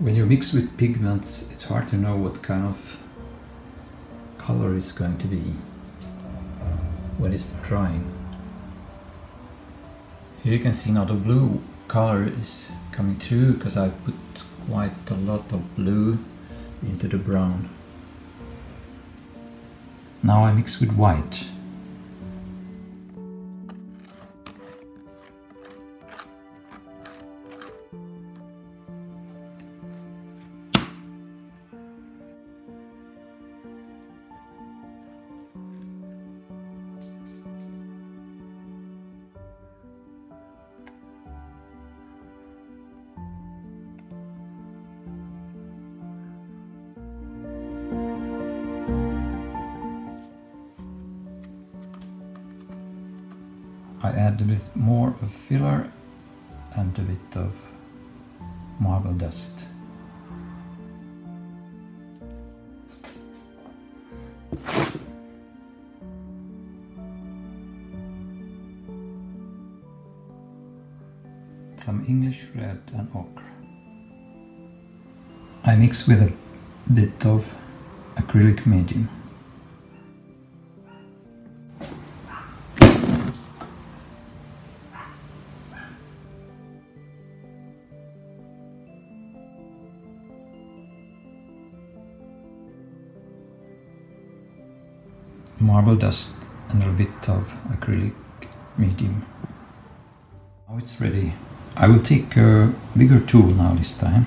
When you mix with pigments, it's hard to know what kind of color it's going to be when it's drying. Here you can see now the blue color is coming through because I put quite a lot of blue into the brown. Now I mix with white. I add a bit more of filler and a bit of marble dust. Some English red and ochre. I mix with a bit of acrylic medium. Marble dust and a bit of acrylic medium. Now it's ready. I will take a bigger tool now this time